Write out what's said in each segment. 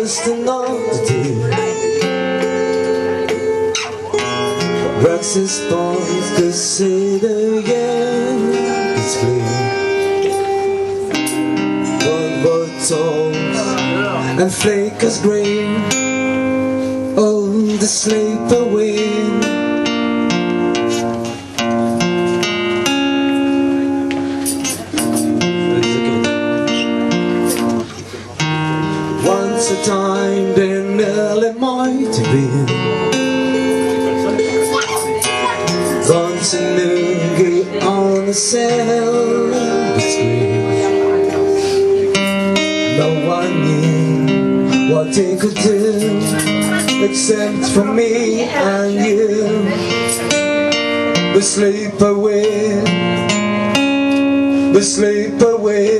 just another day Breakfast boys could say the yeah it's free One word toast and flake as green. Oh, the sleeper wind Once a time, then early might have been. Once a noogie on the silver screen. No one knew what they could do Except for me and you. We sleep away We sleep away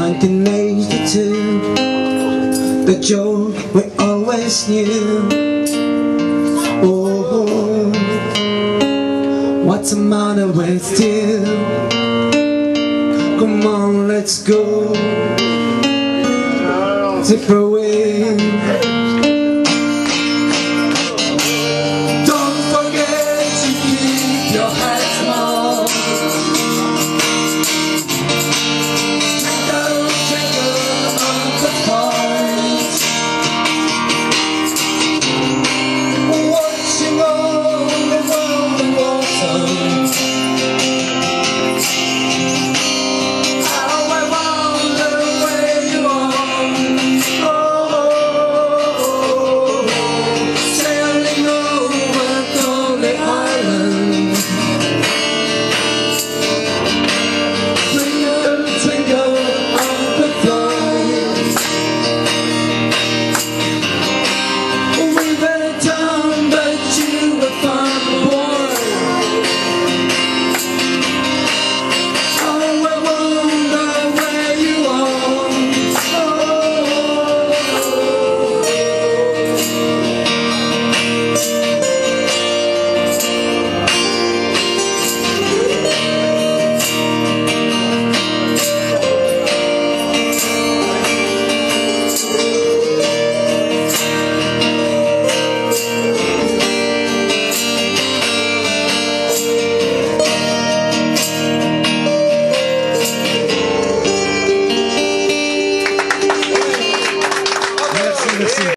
1982. The joke we always knew Oh, what's the matter with you? Come on, let's go. Zip